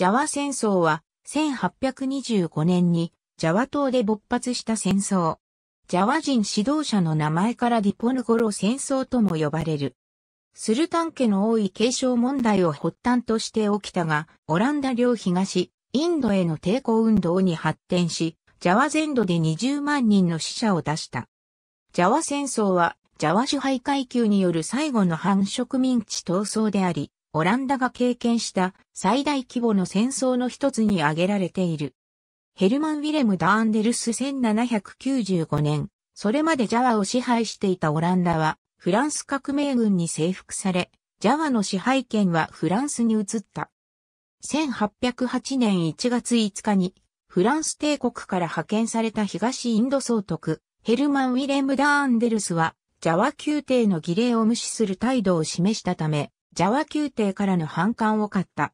ジャワ戦争は1825年にジャワ島で勃発した戦争。ジャワ人指導者の名前からディポヌゴロ戦争とも呼ばれる。スルタン家の多い継承問題を発端として起きたが、オランダ領東、インドへの抵抗運動に発展し、ジャワ全土で20万人の死者を出した。ジャワ戦争は、ジャワ支配階級による最後の反植民地闘争であり、オランダが経験した最大規模の戦争の一つに挙げられている。ヘルマン・ウィレム・ダーンデルス1795年、それまでジャワを支配していたオランダは、フランス革命軍に征服され、ジャワの支配権はフランスに移った。1808年1月5日に、フランス帝国から派遣された東インド総督、ヘルマン・ウィレム・ダーンデルスは、ジャワ宮廷の儀礼を無視する態度を示したため、ジャワ宮廷からの反感を買った。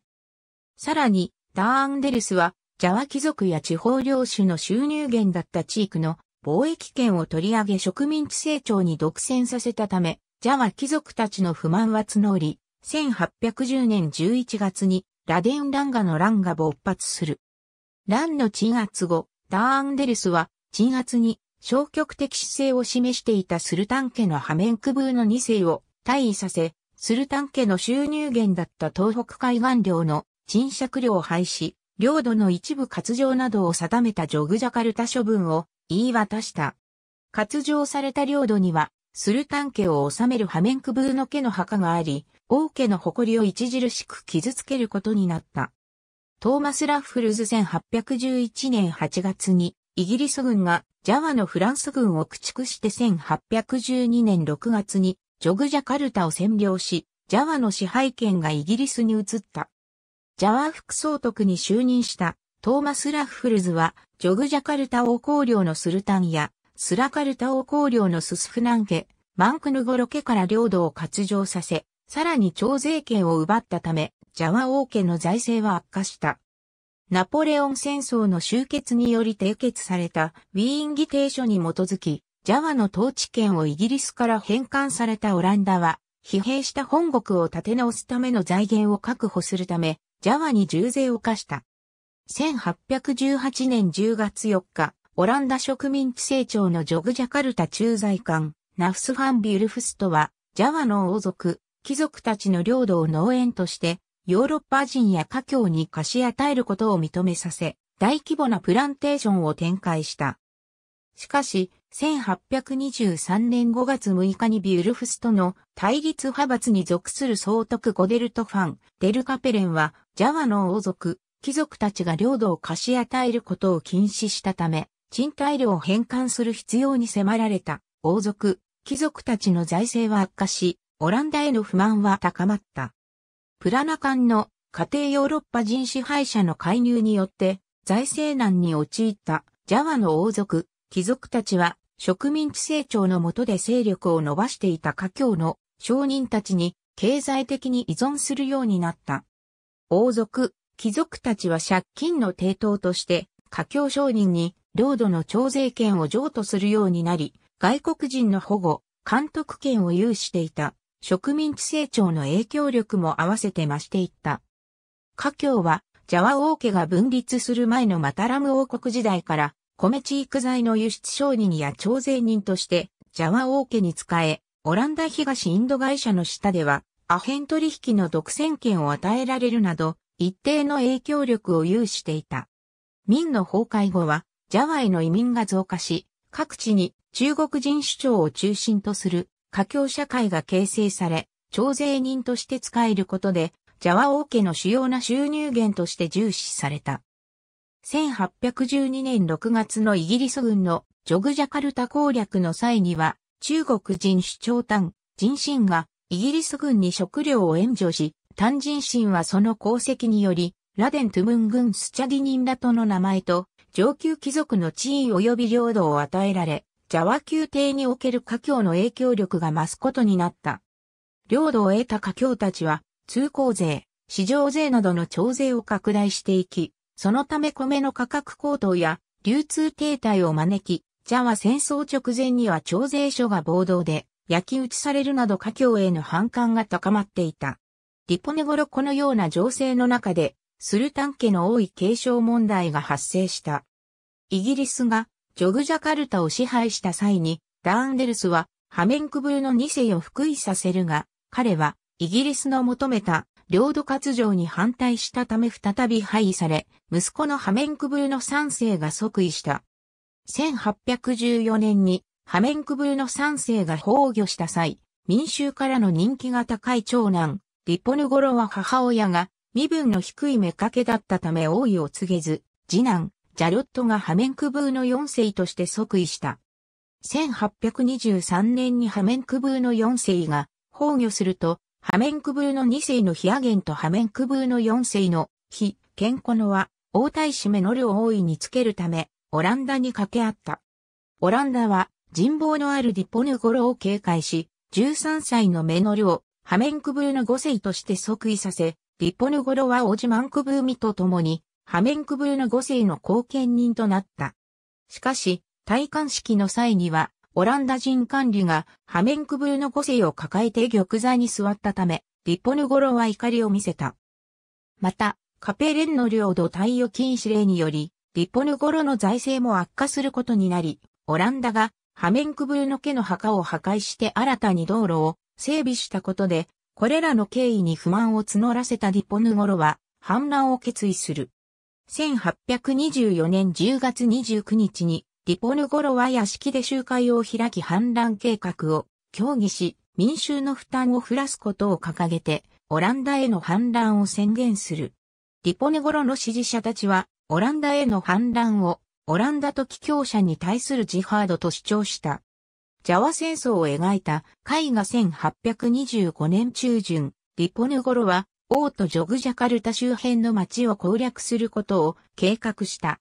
さらに、ダーンデルスは、ジャワ貴族や地方領主の収入源だった地域の貿易権を取り上げ植民地成長に独占させたため、ジャワ貴族たちの不満は募り、1810年11月にラデンランガの乱が勃発する。乱の鎮圧後、ダーンデルスは鎮圧に消極的姿勢を示していたスルタン家の破面区ブの2世を退位させ、スルタン家の収入源だった東北海岸領の賃借料を廃止、領土の一部割譲などを定めたジョグジャカルタ処分を言い渡した。割譲された領土には、スルタン家を治めるハメンクブーの家の墓があり、王家の誇りを著しく傷つけることになった。トーマス・ラッフルズ1811年8月に、イギリス軍がジャワのフランス軍を駆逐して1812年6月にジョグジャカルタを占領し、ジャワの支配権がイギリスに移った。ジャワ副総督に就任したトーマス・ラッフルズは、ジョグジャカルタ王公領のスルタンや、スラカルタ王公領のススフナン家、マンクヌゴロ家から領土を割譲させ、さらに徴税権を奪ったため、ジャワ王家の財政は悪化した。ナポレオン戦争の終結により締結されたウィーン議定書に基づき、ジャワの統治権をイギリスから返還されたオランダは、疲弊した本国を立て直すための財源を確保するため、ジャワに重税を課した。1818年10月4日、オランダ植民地成長のジョグジャカルタ駐在官、ナフスファンビュルフストは、ジャワの王族、貴族たちの領土を農園として、ヨーロッパ人や華僑に貸し与えることを認めさせ、大規模なプランテーションを展開した。しかし、1823年5月6日にビュルフスとの対立派閥に属する総督ゴデルトファン、デルカペレンは、ジャワの王族、貴族たちが領土を貸し与えることを禁止したため、賃貸料を返還する必要に迫られた王族、貴族たちの財政は悪化し、オランダへの不満は高まった。プラナカンの家庭ヨーロッパ人支配者の介入によって財政難に陥ったジャワの王族、貴族たちは植民地成長の下で勢力を伸ばしていた家境の商人たちに経済的に依存するようになった。王族、貴族たちは借金の抵当として家境商人に領土の徴税権を譲渡するようになり、外国人の保護、監督権を有していた植民地成長の影響力も合わせて増していった。家境はジャワ王家が分立する前のマタラム王国時代から米チーク材の輸出商人や徴税人として、ジャワ王家に仕え、オランダ東インド会社の下では、アヘン取引の独占権を与えられるなど、一定の影響力を有していた。民の崩壊後は、ジャワへの移民が増加し、各地に中国人主張を中心とする華僑社会が形成され、徴税人として使えることで、ジャワ王家の主要な収入源として重視された。1812年6月のイギリス軍のジョグジャカルタ攻略の際には、中国人主張丹、人心がイギリス軍に食料を援助し、丹人心はその功績により、ラデントゥムン軍スチャディニンラトの名前と、上級貴族の地位及び領土を与えられ、ジャワ宮廷における華僑の影響力が増すことになった。領土を得た華僑たちは、通行税、市場税などの徴税を拡大していき、そのため米の価格高騰や流通停滞を招き、ジャワ戦争直前には徴税所が暴動で焼き討ちされるなど華僑への反感が高まっていた。リポネゴロこのような情勢の中で、スルタン家の多い継承問題が発生した。イギリスがジョグジャカルタを支配した際に、ダーンデルスはハメンクブルの2世を福井させるが、彼はイギリスの求めた領土割譲に反対したため再び廃位され、息子のハメンクブルの3世が即位した。1814年にハメンクブルの3世が崩御した際、民衆からの人気が高い長男、リポヌゴロは母親が身分の低い妾だったため王位を告げず、次男、ジャロットがハメンクブーの4世として即位した。1823年にハメンクブーの4世が崩御すると、ハメンクブーの2世のヒアゲンとハメンクブーの4世の非、ケンコノは王太子メノルを王位につけるため、オランダに掛け合った。オランダは人望のあるディポヌゴロを警戒し、13歳のメノルをハメンクブーの5世として即位させ、ディポヌゴロはオジマンクブーミと共に、ハメンクブーの5世の後見人となった。しかし、戴冠式の際には、オランダ人管理がハメンクブルの5世を抱えて玉座に座ったため、リポヌゴロは怒りを見せた。また、カペレンの領土貸与禁止令により、リポヌゴロの財政も悪化することになり、オランダがハメンクブルの家の墓を破壊して新たに道路を整備したことで、これらの経緯に不満を募らせたリポヌゴロは反乱を決意する。1824年10月29日にリポヌゴロは屋敷で集会を開き反乱計画を協議し、民衆の負担を増らすことを掲げて、オランダへの反乱を宣言する。リポネゴロの支持者たちは、オランダへの反乱を、オランダと帰郷者に対するジハードと主張した。ジャワ戦争を描いた絵画1825年中旬、リポネゴロは、王とジョグジャカルタ周辺の町を攻略することを計画した。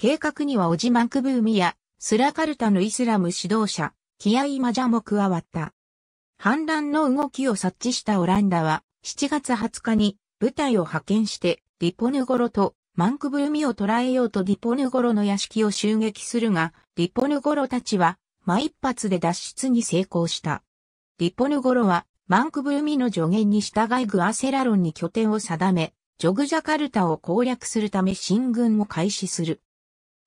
計画にはオジマンクブーミやスラカルタのイスラム指導者、キアイマジャも加わった。反乱の動きを察知したオランダは7月20日に部隊を派遣してリポヌゴロとマンクブーミを捕らえようとリポヌゴロの屋敷を襲撃するが、リポヌゴロたちは真一発で脱出に成功した。リポヌゴロはマンクブーミの助言に従いグアセラロンに拠点を定め、ジョグジャカルタを攻略するため進軍を開始する。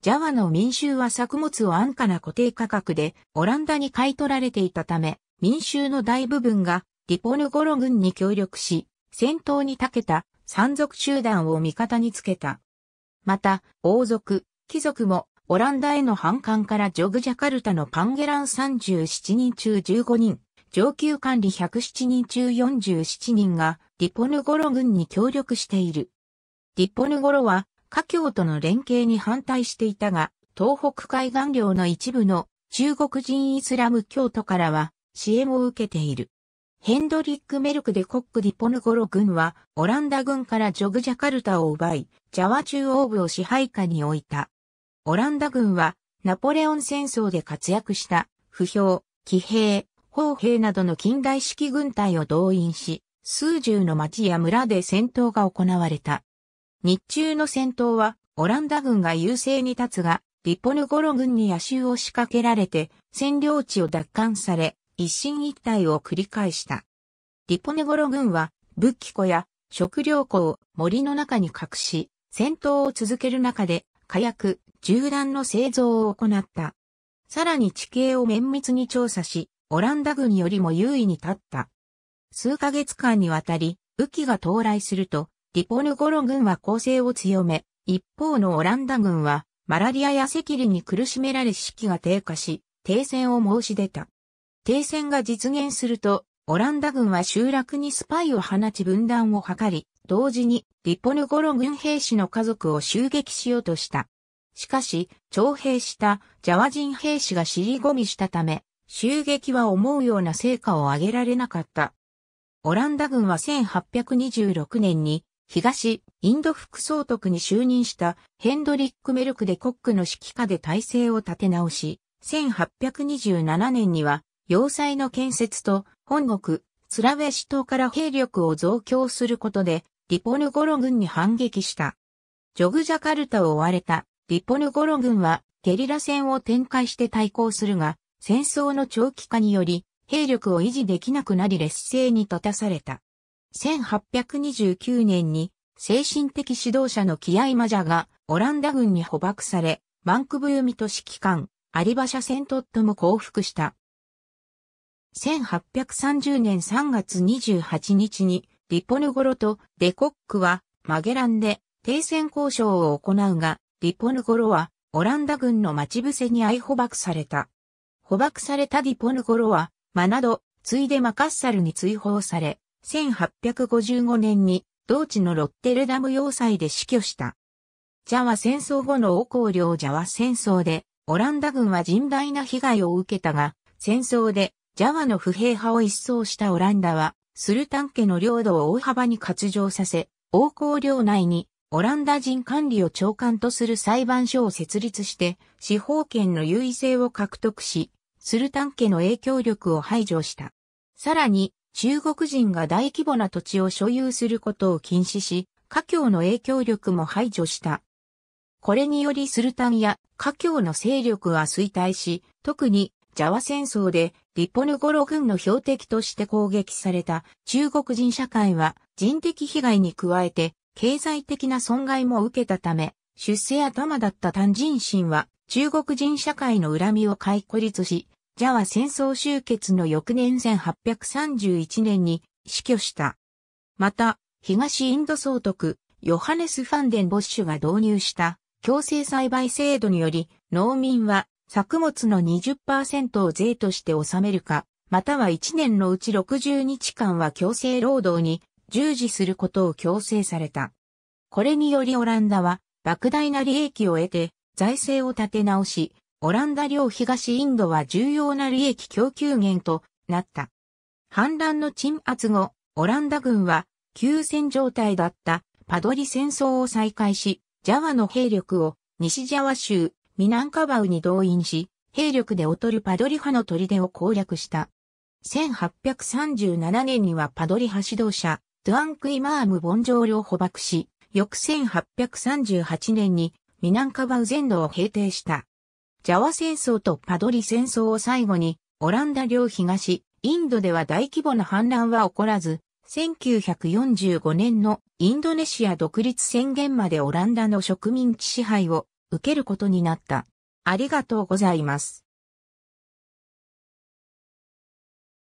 ジャワの民衆は作物を安価な固定価格でオランダに買い取られていたため、民衆の大部分がリポヌゴロ軍に協力し、戦闘に長けた山賊集団を味方につけた。また、王族、貴族もオランダへの反感からジョグジャカルタのパンゲラン37人中15人、上級管理107人中47人がリポヌゴロ軍に協力している。リポヌゴロは華僑との連携に反対していたが、東北海岸領の一部の中国人イスラム教徒からは支援を受けている。ヘンドリック・メルクでコック・ディポヌゴロ軍はオランダ軍からジョグジャカルタを奪い、ジャワ中央部を支配下に置いた。オランダ軍はナポレオン戦争で活躍した不評、騎兵、砲兵などの近代式軍隊を動員し、数十の町や村で戦闘が行われた。日中の戦闘はオランダ軍が優勢に立つが、リポヌゴロ軍に野襲を仕掛けられて占領地を奪還され、一進一退を繰り返した。リポネゴロ軍は武器庫や食料庫を森の中に隠し、戦闘を続ける中で火薬、銃弾の製造を行った。さらに地形を綿密に調査し、オランダ軍よりも優位に立った。数ヶ月間にわたり、武器が到来すると、リポヌゴロ軍は攻勢を強め、一方のオランダ軍はマラリアや赤痢に苦しめられ士気が低下し、停戦を申し出た。停戦が実現すると、オランダ軍は集落にスパイを放ち分断を図り、同時にリポヌゴロ軍兵士の家族を襲撃しようとした。しかし、徴兵したジャワ人兵士が尻込みしたため、襲撃は思うような成果を上げられなかった。オランダ軍は1826年に東インド副総督に就任したヘンドリック・メルクでコックの指揮下で体制を立て直し、1827年には要塞の建設と本国スラウェシ島から兵力を増強することでリポヌゴロ軍に反撃した。ジョグジャカルタを追われたリポヌゴロ軍はゲリラ戦を展開して対抗するが、戦争の長期化により兵力を維持できなくなり劣勢に立たされた。1829年に精神的指導者のキアイマジャがオランダ軍に捕獲され、マンクブユミと指揮官、アリバシャ戦トットも降伏した。1830年3月28日に、リポヌゴロとデコックはマゲランで停戦交渉を行うが、リポヌゴロはオランダ軍の待ち伏せに相捕獲された。捕獲されたディポヌゴロは、マナド、ついでマカッサルに追放され、1855年に同地のロッテルダム要塞で死去した。ジャワ戦争後の王光領ジャワ戦争で、オランダ軍は甚大な被害を受けたが、戦争でジャワの不平派を一掃したオランダは、スルタン家の領土を大幅に割譲させ、王光領内にオランダ人管理を長官とする裁判所を設立して、司法権の優位性を獲得し、スルタン家の影響力を排除した。さらに、中国人が大規模な土地を所有することを禁止し、華僑の影響力も排除した。これによりスルタンや華僑の勢力は衰退し、特にジャワ戦争でリポヌゴロ軍の標的として攻撃された中国人社会は人的被害に加えて経済的な損害も受けたため、出世頭だった単人心は中国人社会の恨みを解孤立し、ジャワ戦争終結の翌年1831年に死去した。また、東インド総督、ヨハネス・ファンデン・ボッシュが導入した強制栽培制度により、農民は作物の20%を税として納めるか、または1年のうち60日間は強制労働に従事することを強制された。これによりオランダは莫大な利益を得て財政を立て直し、オランダ領東インドは重要な利益供給源となった。反乱の鎮圧後、オランダ軍は休戦状態だったパドリ戦争を再開し、ジャワの兵力を西ジャワ州、ミナンカバウに動員し、兵力で劣るパドリ派の砦を攻略した。1837年にはパドリ派指導者、トゥアンクイマーム・ボンジョールを捕獲し、翌1838年にミナンカバウ全土を平定した。ジャワ戦争とパドリ戦争を最後に、オランダ領東、インドでは大規模な反乱は起こらず、1945年のインドネシア独立宣言までオランダの植民地支配を受けることになった。ありがとうございます。